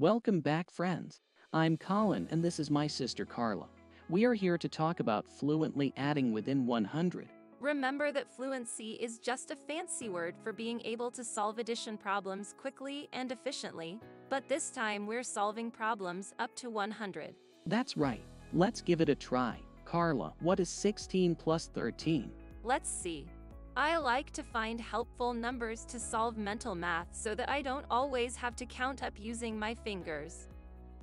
Welcome back, friends. I'm Colin, and this is my sister Carla. We are here to talk about fluently adding within 100. Remember that fluency is just a fancy word for being able to solve addition problems quickly and efficiently, but this time we're solving problems up to 100. That's right. Let's give it a try. Carla, what is 16 plus 13? Let's see. I like to find helpful numbers to solve mental math so that I don't always have to count up using my fingers.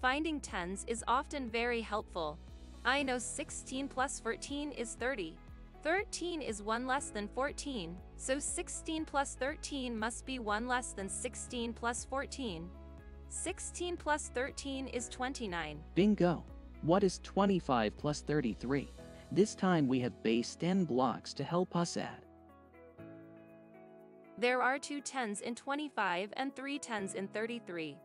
Finding tens is often very helpful. I know 16 plus 14 is 30. 13 is 1 less than 14, so 16 plus 13 must be 1 less than 16 plus 14. 16 plus 13 is 29. Bingo. What is 25 plus 33? This time we have base 10 blocks to help us add. There are two tens in 25 and three tens in 33.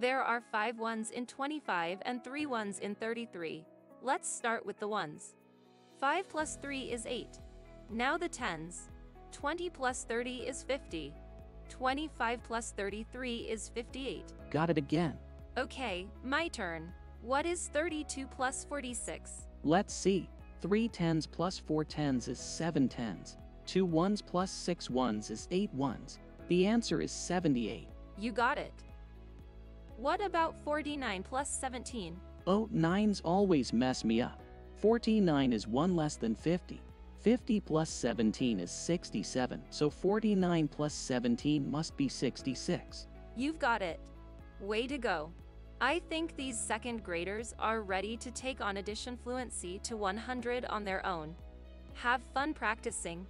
There are five ones in 25 and three ones in 33. Let's start with the ones. 5 plus 3 is 8. Now the tens. 20 plus 30 is 50. 25 plus 33 is 58. Got it again. Okay, my turn. What is 32 plus 46? Let's see. 3 tens plus 4 tens is 7 tens. 2 ones plus 6 ones is 8 ones. The answer is 78. You got it. What about 49 plus 17? Oh, nines always mess me up. 49 is 1 less than 50. 50 plus 17 is 67, so 49 plus 17 must be 66. You've got it. Way to go. I think these second graders are ready to take on addition fluency to 100 on their own. Have fun practicing.